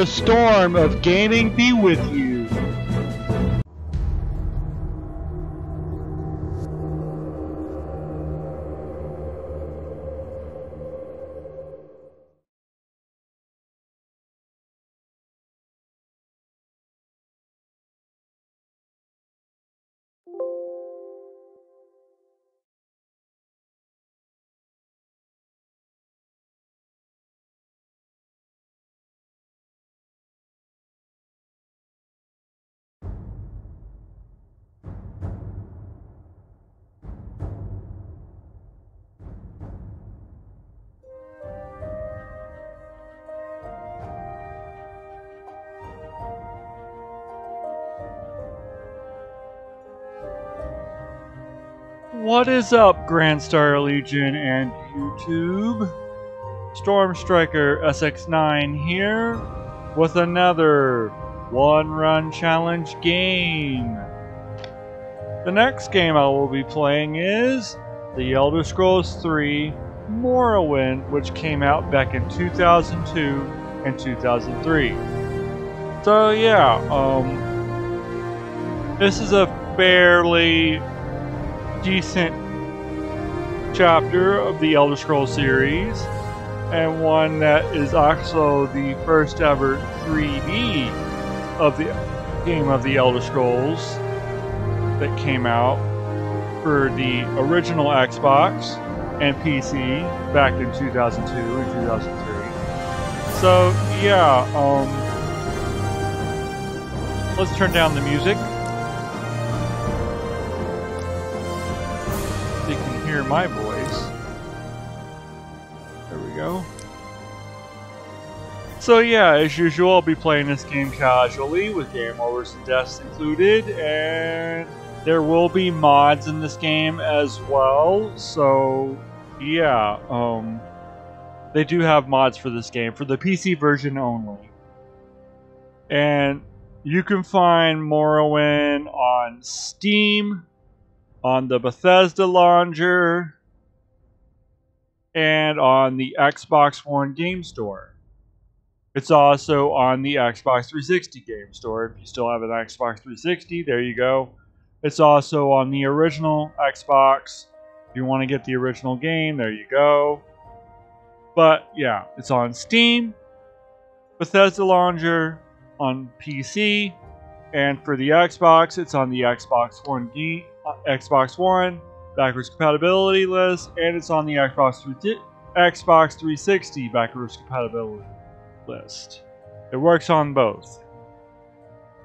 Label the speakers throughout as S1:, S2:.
S1: The storm of gaming be with you. What is up, Grand Star Legion and YouTube? Storm Striker SX9 here with another one run challenge game. The next game I will be playing is The Elder Scrolls 3 Morrowind, which came out back in 2002 and 2003. So, yeah, um, this is a fairly decent chapter of the Elder Scrolls series, and one that is also the first ever 3D of the game of the Elder Scrolls that came out for the original Xbox and PC back in 2002 and 2003. So yeah, um, let's turn down the music. My voice. There we go. So yeah, as usual, I'll be playing this game casually with game overs and deaths included, and there will be mods in this game as well. So yeah, um, they do have mods for this game for the PC version only, and you can find Morrowind on Steam, on the Bethesda launcher, and on the Xbox One game store. It's also on the Xbox 360 game store. If you still have an Xbox 360, there you go. It's also on the original Xbox. If you want to get the original game, there you go. But yeah, it's on Steam, Bethesda launcher, on PC, and for the Xbox, it's on the Xbox One game Xbox One, backwards compatibility list, and it's on the Xbox 3, Xbox 360 backwards compatibility list. It works on both.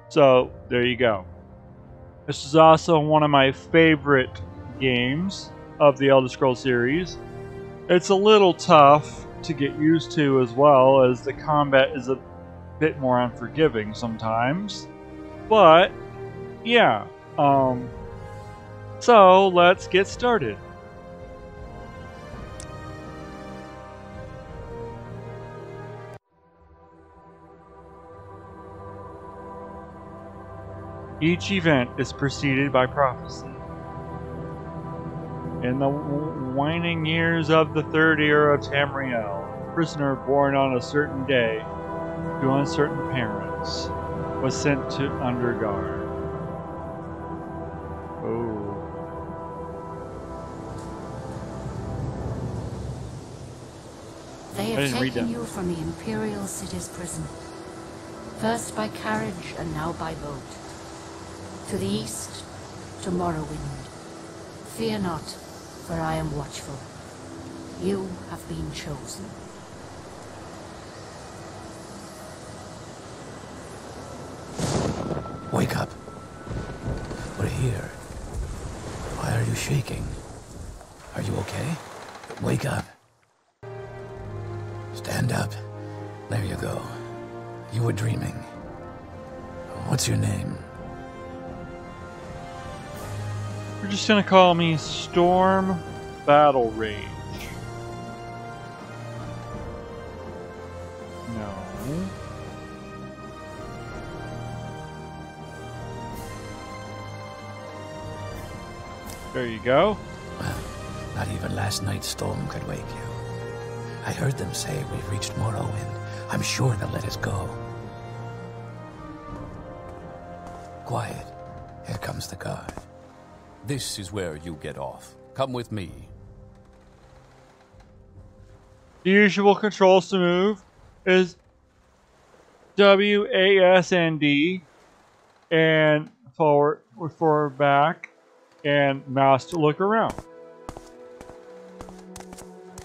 S1: So, there you go. This is also one of my favorite games of the Elder Scrolls series. It's a little tough to get used to as well, as the combat is a bit more unforgiving sometimes. But, yeah, um, so let's get started. Each event is preceded by prophecy. In the waning years of the third era of Tamriel, a prisoner born on a certain day to uncertain parents was sent to Undergard. Oh. Didn't read that.
S2: you from the Imperial City's prison. First by carriage and now by boat. To the east, to Morrowind. Fear not, for I am watchful. You have been chosen.
S1: Just gonna call me Storm Battle Rage. No. There you go.
S3: Well, not even last night's storm could wake you. I heard them say we've reached Morrowind, I'm sure they'll let us go. Quiet. Here comes the guard.
S4: This is where you get off. Come with me.
S1: The usual controls to move is W A S N D and forward forward back and mouse to look around.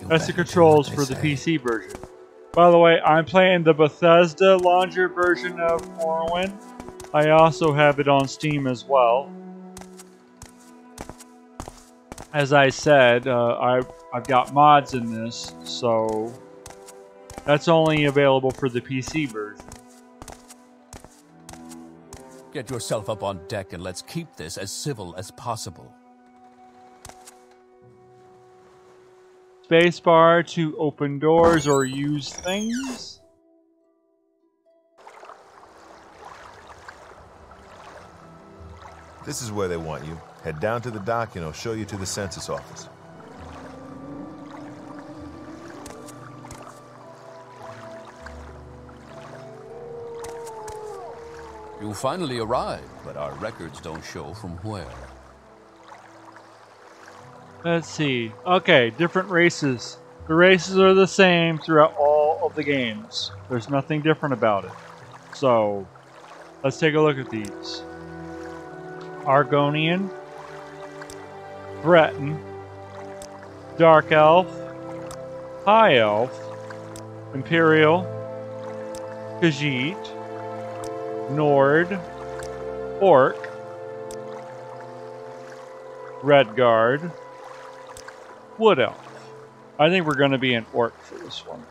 S3: You
S1: That's the controls for the
S3: say.
S1: PC version. By the way, I'm playing the Bethesda launcher version of Morrowind. I also have it on Steam as well. As I said, uh, I've, I've got mods in this, so that's only available for the PC version.
S4: Get yourself up on deck and let's keep this as civil as possible.
S1: Spacebar to open doors or use things.
S5: This is where they want you. Head down to the dock and I'll show you to the census office.
S4: You finally arrived, but our records don't show from where.
S1: Let's see. Okay, different races. The races are the same throughout all of the games. There's nothing different about it. So, let's take a look at these. Argonian, Breton, Dark Elf, High Elf, Imperial, Khajiit, Nord, Orc, Redguard, Wood Elf. I think we're going to be an Orc for this one.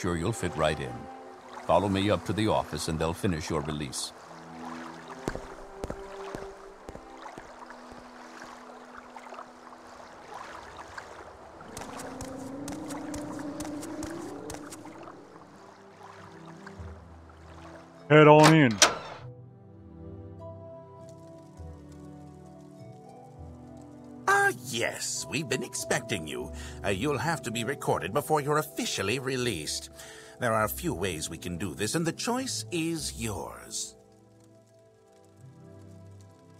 S4: Sure you'll fit right in. Follow me up to the office and they'll finish your release.
S1: Head on in.
S6: Yes, we've been expecting you. Uh, you'll have to be recorded before you're officially released. There are a few ways we can do this, and the choice is yours.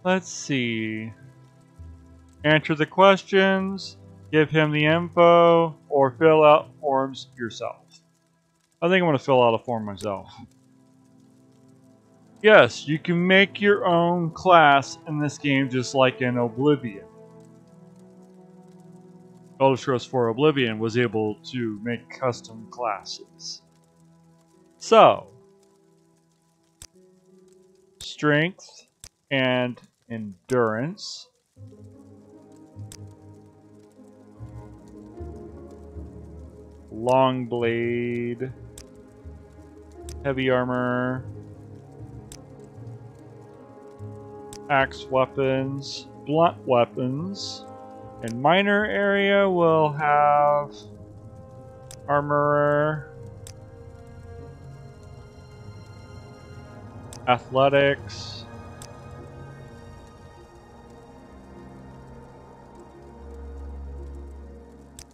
S1: Let's see. Answer the questions, give him the info, or fill out forms yourself. I think I'm going to fill out a form myself. Yes, you can make your own class in this game just like in Oblivion. Scrolls 4 Oblivion was able to make custom classes. So, strength and endurance. Long blade, heavy armor, axe weapons, blunt weapons, and minor area will have armorer, athletics,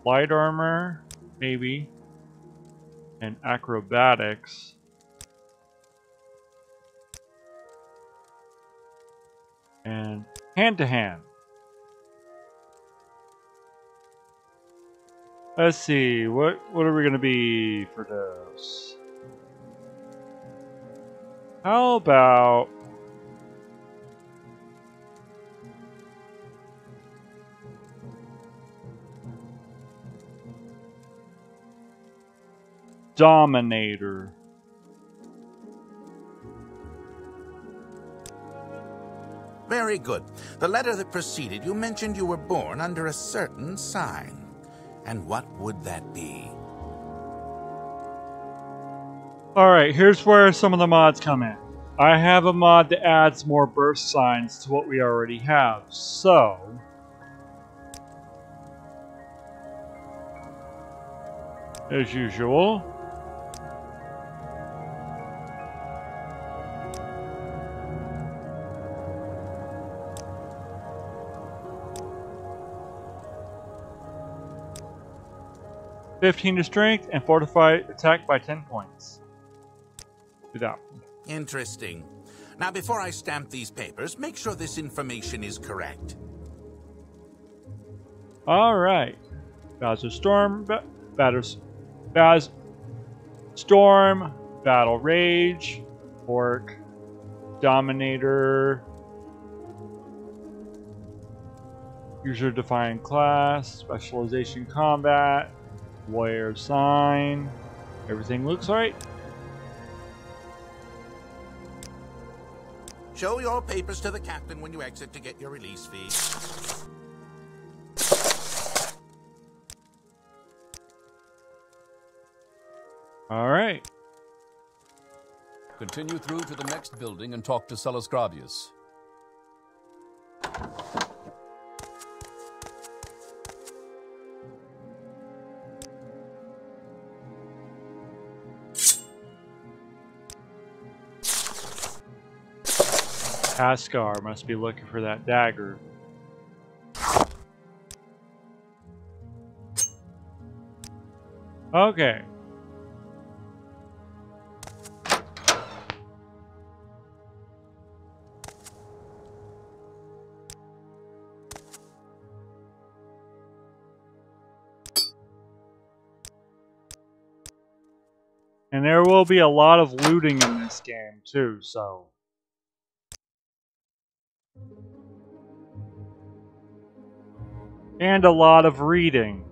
S1: light armor, maybe, and acrobatics. And hand to hand. Let's see, what what are we gonna be for those? How about Dominator?
S6: Very good. The letter that preceded you mentioned you were born under a certain sign. And what would that be?
S1: Alright, here's where some of the mods come in. I have a mod that adds more burst signs to what we already have. So, as usual, Fifteen to strength and fortify attack by ten points. Do that.
S6: Interesting. Now, before I stamp these papers, make sure this information is correct.
S1: All right. Bowser Storm, ba- Batters, Baz, Storm, Battle Rage, Orc, Dominator, User Defined Class, Specialization Combat, Warrior Sign. Everything looks right.
S6: Show your papers to the captain when you exit to get your release fee.
S1: All right.
S4: Continue through to the next building and talk to Sellus Gravius.
S1: Ascar must be looking for that dagger. Okay. And there will be a lot of looting in this game too, so and a lot of reading.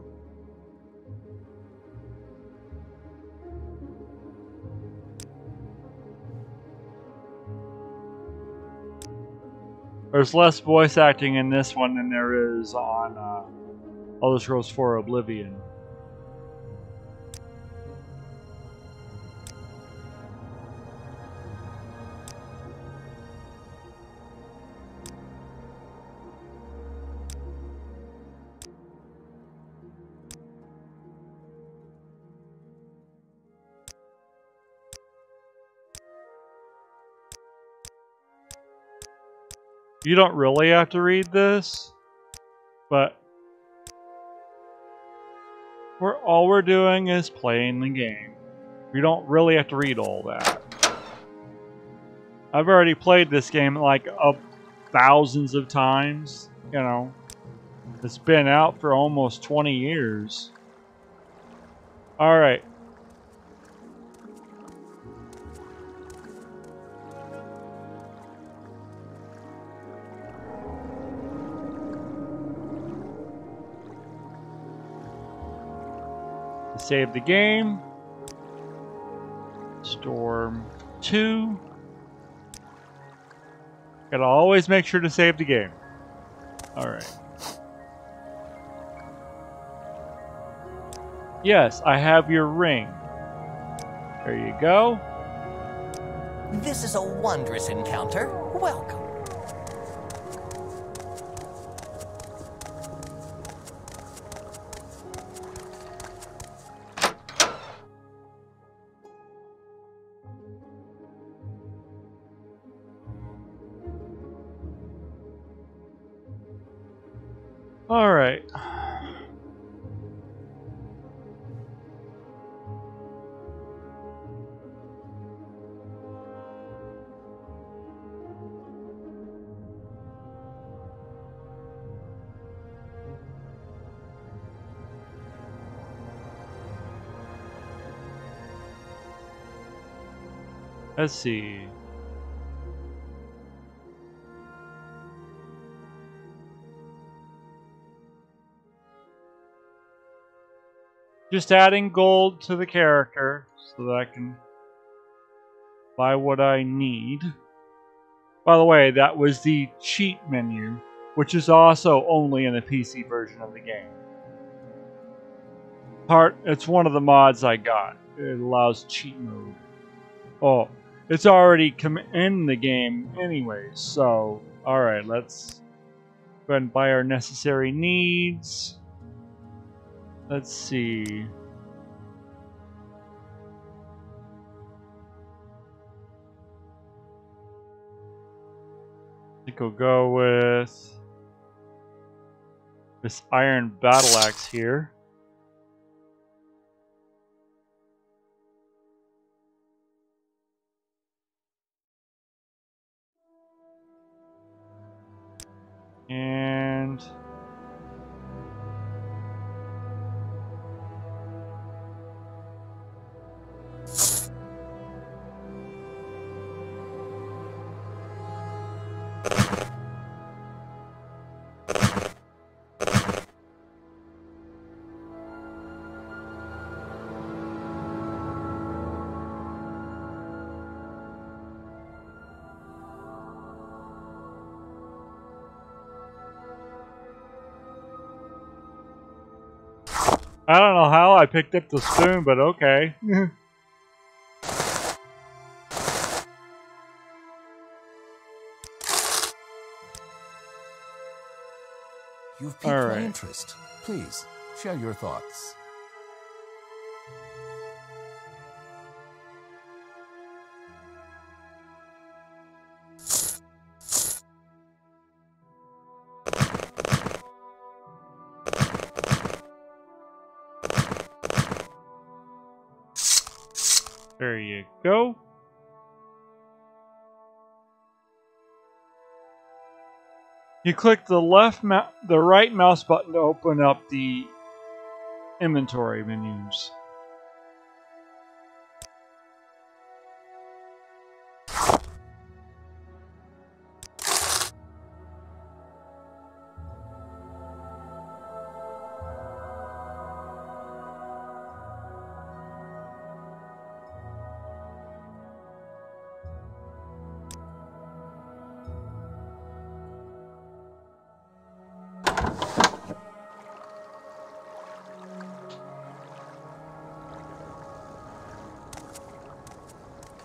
S1: There's less voice acting in this one than there is on uh, Elder Scrolls 4 Oblivion. You don't really have to read this, but we're all we're doing is playing the game. You don't really have to read all that. I've already played this game like uh, thousands of times, you know. It's been out for almost 20 years. Alright. Save the game. Storm 2. Gotta always make sure to save the game. Alright. Yes, I have your ring. There you go.
S7: This is a wondrous encounter. Welcome.
S1: Let's see. Just adding gold to the character so that I can buy what I need. By the way, that was the cheat menu, which is also only in the PC version of the game. Part it's one of the mods I got. It allows cheat mode. Oh, it's already come in the game anyways. So, all right, let's go ahead and buy our necessary needs. Let's see. I think we'll go with this iron battle axe here. And I don't know how I picked up the spoon, but okay.
S4: You've piqued my interest. Please, share your thoughts.
S1: Go. You click the left, the right mouse button to open up the inventory menus.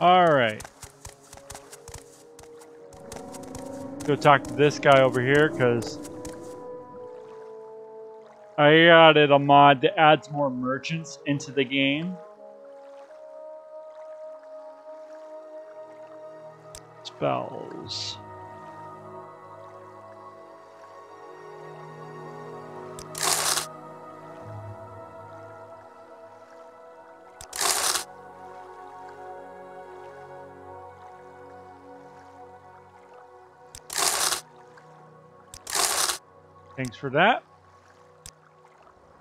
S1: All right. Go talk to this guy over here because I added a mod that adds more merchants into the game. Spells. Thanks for that.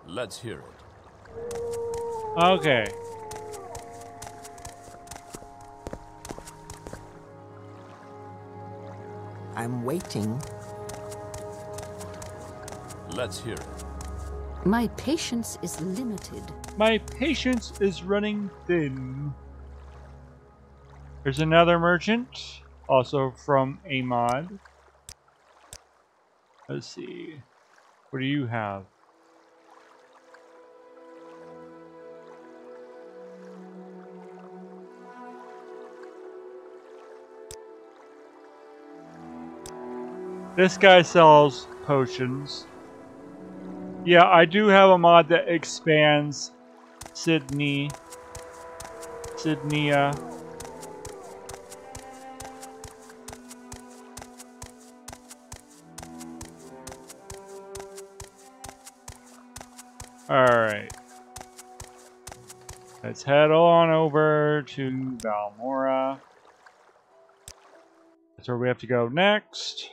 S4: Let's hear it.
S1: Okay.
S7: I'm waiting.
S4: Let's hear it.
S2: My patience is limited.
S1: My patience is running thin. There's another merchant, also from a mod. Let's see. What do you have? This guy sells potions. Yeah, I do have a mod that expands Seyda Neen. Sydney. Alright. Let's head on over to Balmora. That's where we have to go next.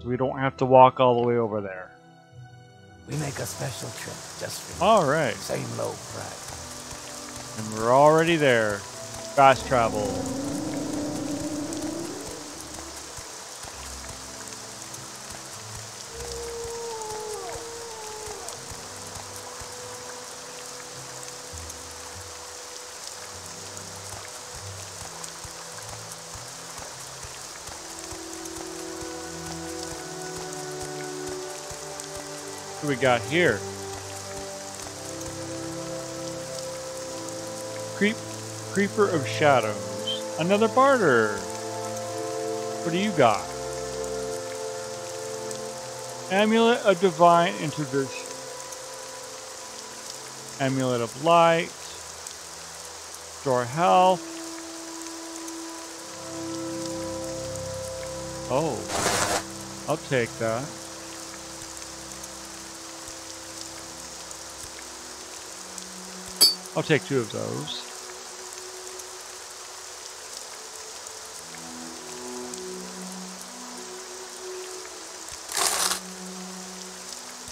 S1: So we don't have to walk all the way over there.
S3: We make a special trip just for you.
S1: Alright.
S3: Same low price.
S1: And we're already there. Fast travel. Do we got here? Creep, Creeper of Shadows. Another barter. What do you got? Amulet of Divine Interdiction. Amulet of Light. Restore Health. Oh. I'll take that. I'll take two of those.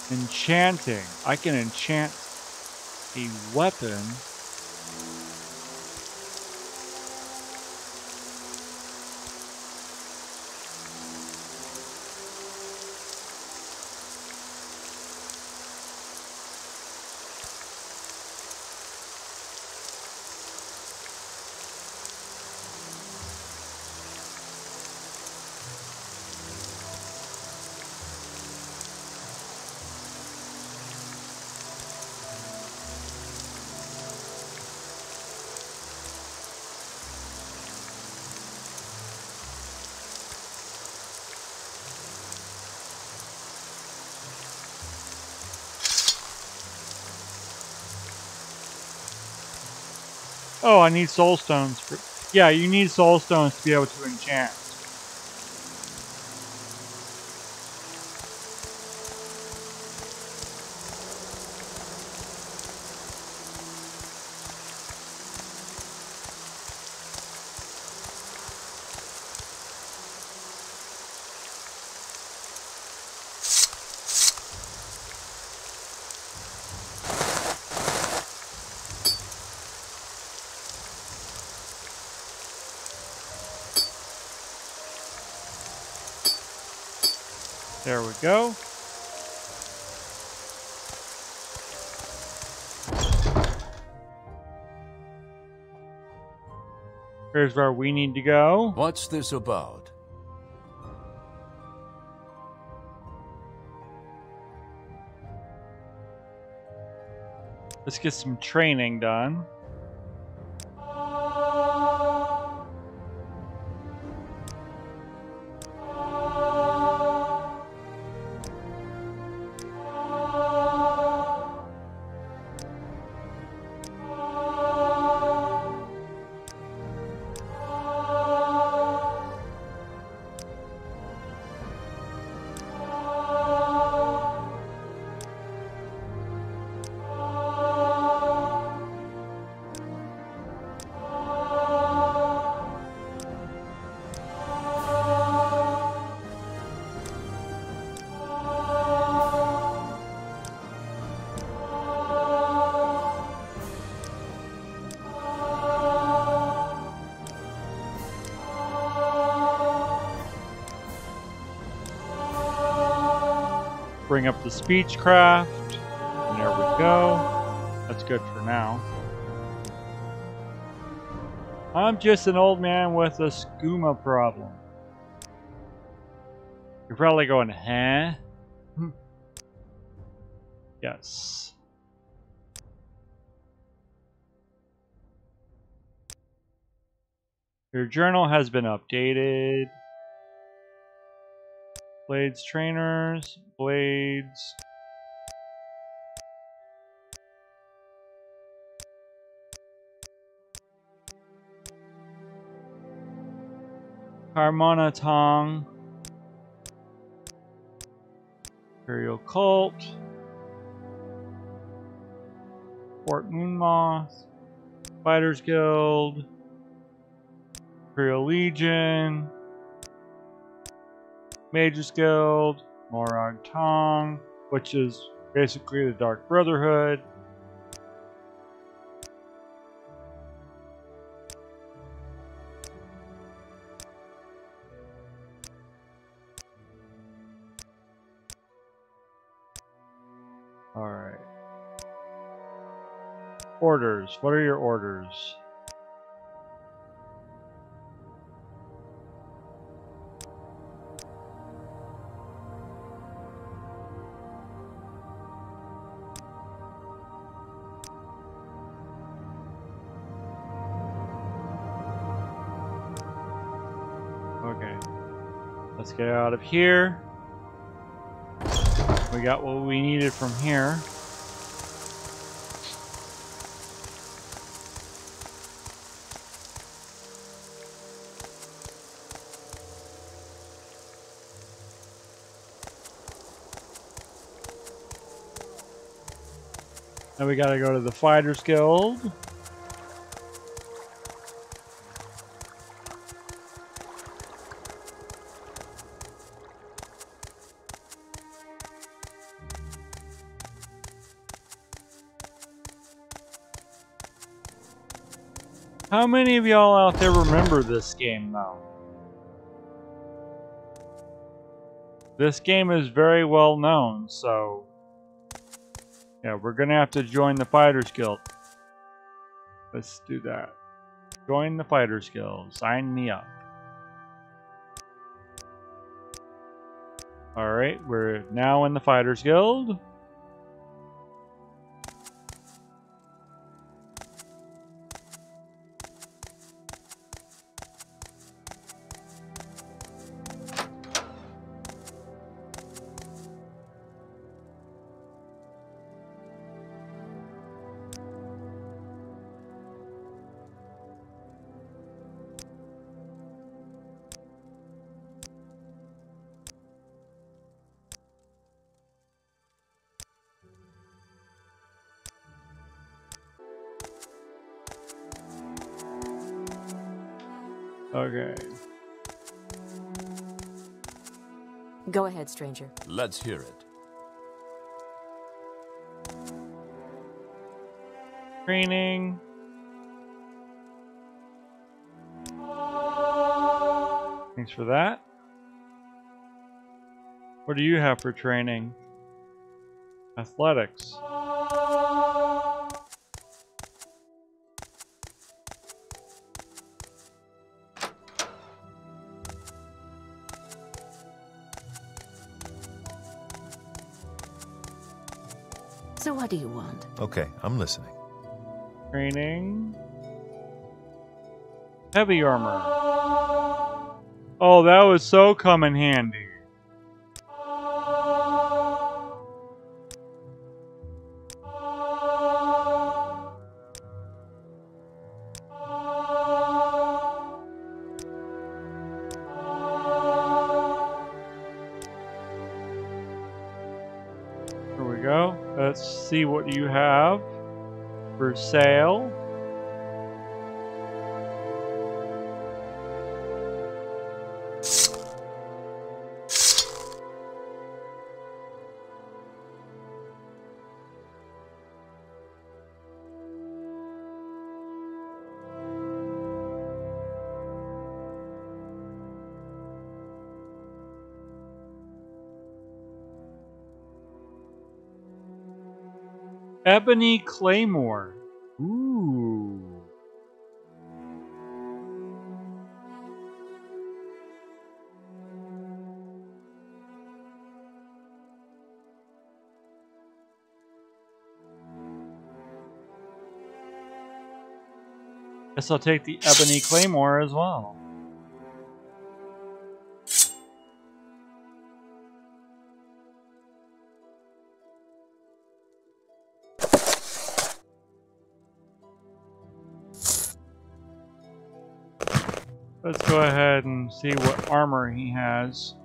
S1: Enchanting. I can enchant a weapon. Oh, I need soul stones. For, yeah, you need soul stones to be able to enchant. We go. Here's where we need to go.
S4: What's this about?
S1: Let's get some training done. Bring up the speechcraft. And there we go. That's good for now. I'm just an old man with a skooma problem. You're probably going, huh? Hmm. yes. Your journal has been updated. Blades trainers, blades. Camonna Tong. Imperial Cult. Fort Moonmoth. Fighters Guild. Imperial Legion. Mages Guild, Morag Tong, which is basically the Dark Brotherhood. Alright. Orders. What are your orders? Get out of here. We got what we needed from here. Now we gotta go to the Fighters Guild. How many of y'all out there remember this game though? This game is very well known, so yeah, we're gonna have to join the Fighters Guild. Let's do that. Join the Fighters Guild. Sign me up. Alright, we're now in the Fighters Guild. Okay.
S8: Go ahead, stranger.
S4: Let's hear it.
S1: Training. Thanks for that. What do you have for training? Athletics.
S5: Okay, I'm listening.
S1: Training. Heavy armor. Oh, that was so come in handy. See what you have for sale. Ebony Claymore. Ooh. Guess I'll take the Ebony Claymore as well. Go ahead and see what armor he has.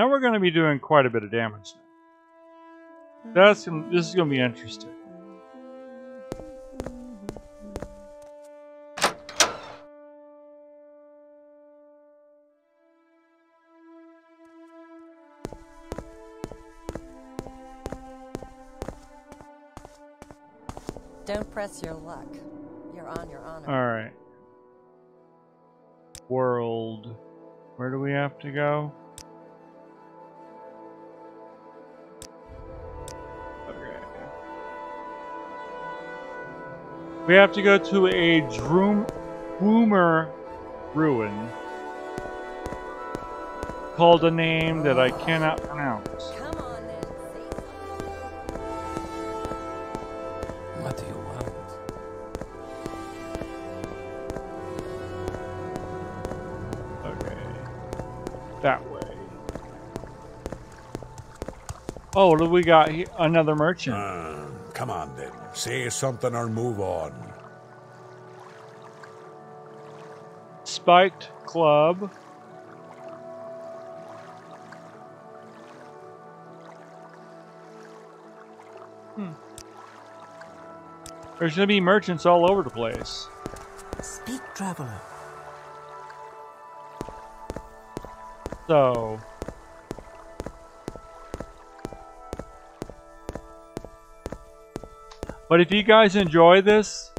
S1: Now we're going to be doing quite a bit of damage now. That's this is going to be interesting.
S9: Don't press your luck. You're on your honor.
S1: All right. World. Where do we have to go? We have to go to a Droom Droomer ruin called a name that I cannot pronounce. Oh, what do we got here? Another merchant.
S10: Uh, come on then. Say something or move on.
S1: Spiked Club. Hmm. There's gonna be merchants all over the place.
S7: Speak, traveler.
S1: So. But if you guys enjoy this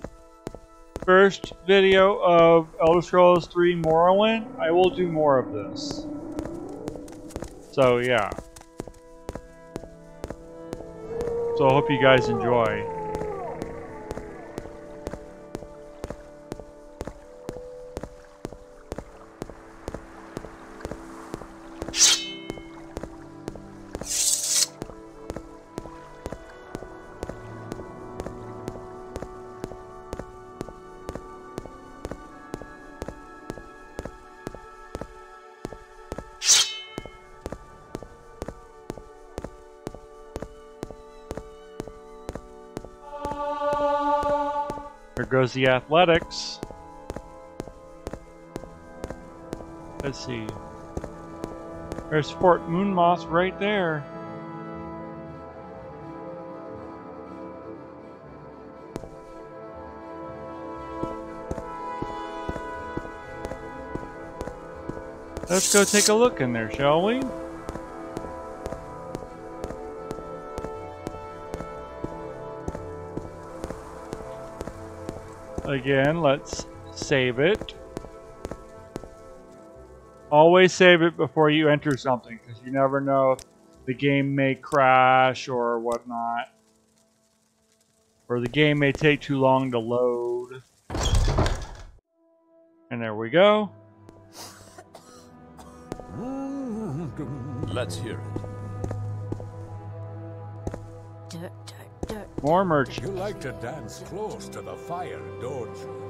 S1: first video of Elder Scrolls 3 Morrowind, I will do more of this. So yeah. So I hope you guys enjoy. Goes the athletics. Let's see. There's Fort Moonmoth right there. Let's go take a look in there, shall we? Again, let's save it. Always save it before you enter something, because you never know the game may crash or whatnot. Or the game may take too long to load. And there we go.
S4: Let's hear it.
S1: More merchants.
S10: You like to dance close to the fire, don't you?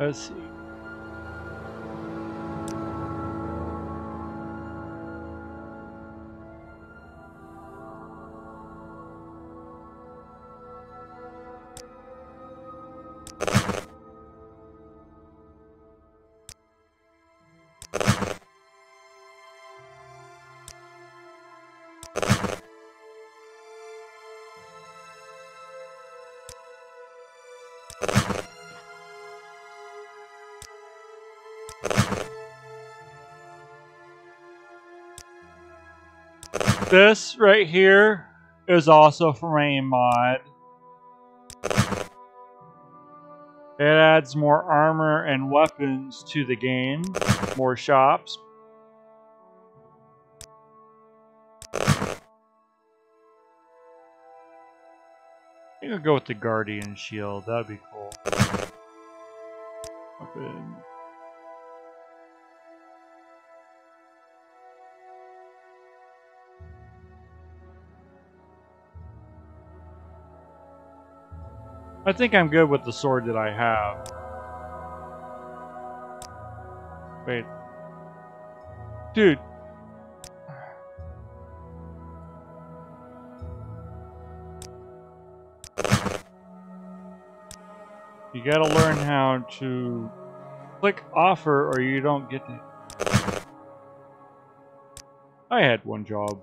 S1: Let's see. This right here is also from a mod. It adds more armor and weapons to the game, more shops. I think I'll go with the Guardian Shield, that'd be cool. I think I'm good with the sword that I have. Wait. Dude. You gotta learn how to click offer or you don't get it. I had one job.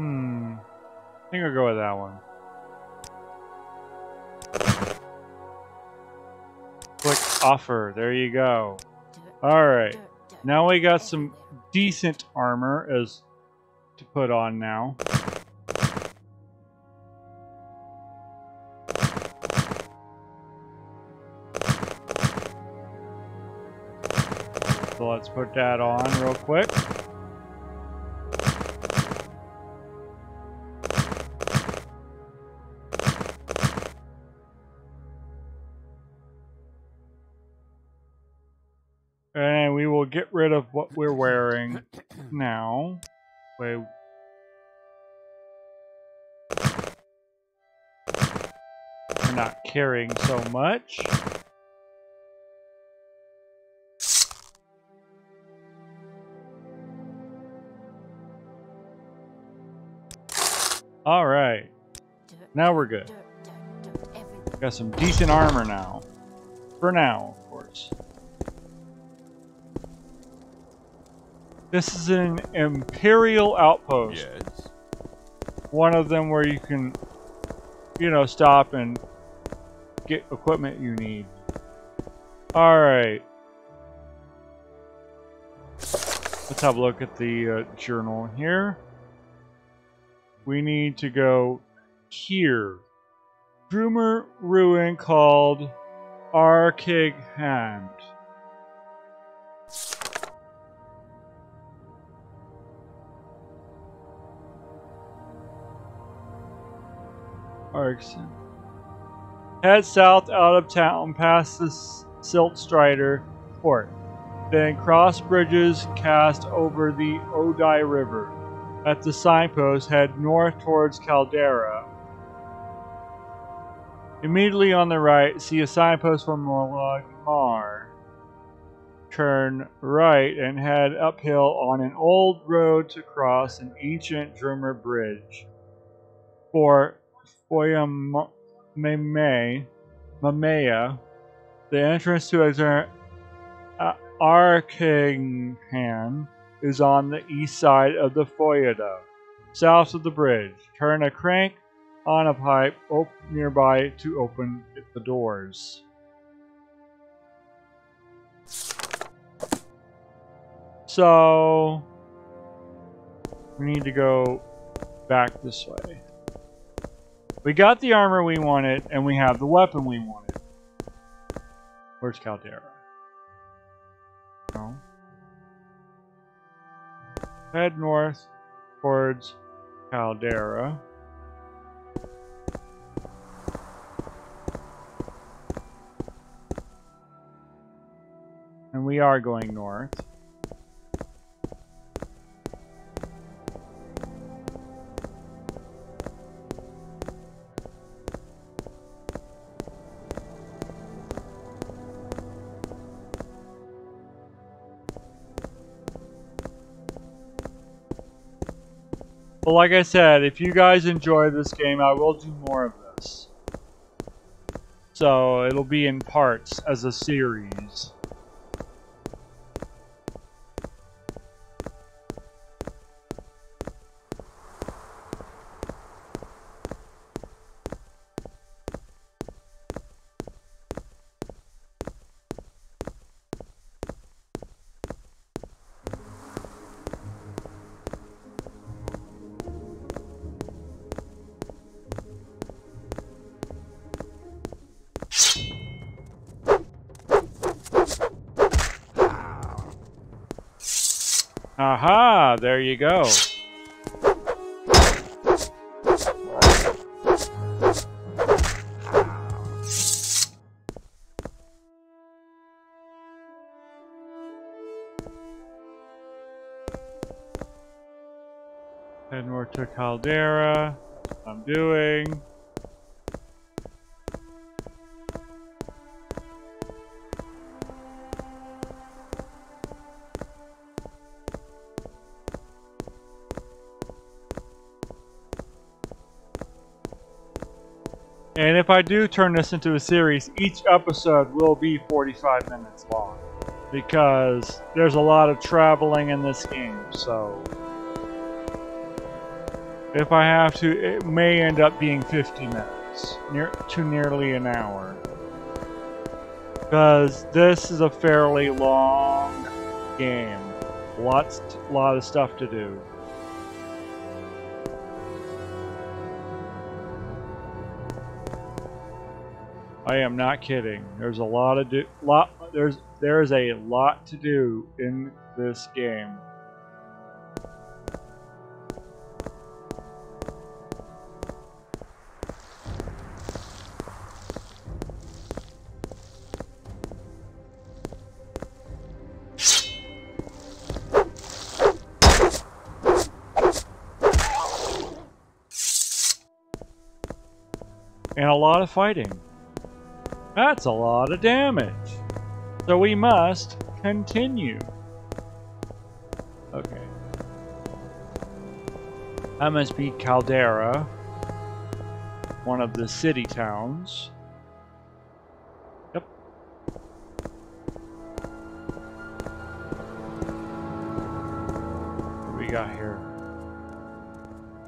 S1: Hmm. I think I'll go with that one. Click offer. There you go. Alright. Now we got some decent armor as to put on now. Let's put that on real quick. And we will get rid of what we're wearing now. Wait. We're not carrying so much. All right. Now we're good. Got some decent armor now. For now, of course. This is an Imperial outpost.
S4: Yes.
S1: One of them where you can, you know, stop and get equipment you need. Alright. Let's have a look at the uh, journal here. We need to go here. Droomer ruin called Arkig Hand. Arkson. Head south out of town past the Silt Strider port. Then cross bridges cast over the Odai River. At the signpost, head north towards Caldera. Immediately on the right, see a signpost for Morlagmar. Turn right and head uphill on an old road to cross an ancient drummer bridge. For Foyamame, Mamea, the entrance to Arkinghan is on the east side of the Foyada, south of the bridge. Turn a crank on a pipe nearby to open the doors. So, we need to go back this way. We got the armor we wanted, and we have the weapon we wanted. Where's Caldera? No. Head north towards Caldera. And we are going north. But like I said, if you guys enjoy this game, I will do more of this. So it'll be in parts as a series. Aha, there you go. Head north to Caldera. I'm doing. If I do turn this into a series, each episode will be 45 minutes long. Because there's a lot of traveling in this game, so... If I have to, it may end up being 50 minutes, near to nearly an hour. Because this is a fairly long game. Lots, lot of stuff to do. I am not kidding. There's a lot of do lot there's there is a lot to do in this game. And a lot of fighting. That's a lot of damage. So we must continue. Okay. That must be Caldera, one of the city towns. Yep. What we got here?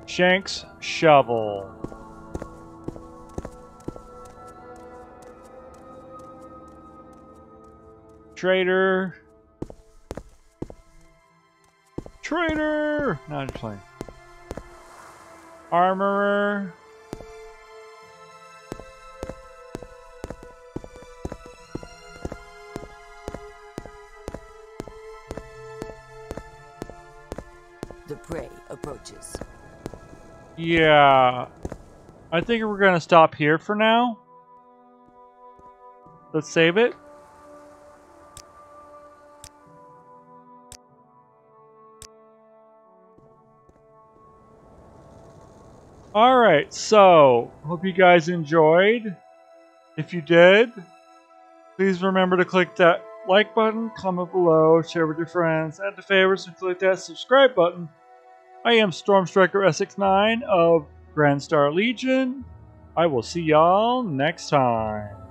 S1: Shanks Shovel. Trader. Trader! Not just playing. Armorer.
S11: The prey approaches.
S1: Yeah. I think we're going to stop here for now. Let's save it. Alright, so, hope you guys enjoyed. If you did, please remember to click that like button, comment below, share with your friends, add to favorites, and click that subscribe button. I am Stormstriker SX9 of Grand Star Legion. I will see y'all next time.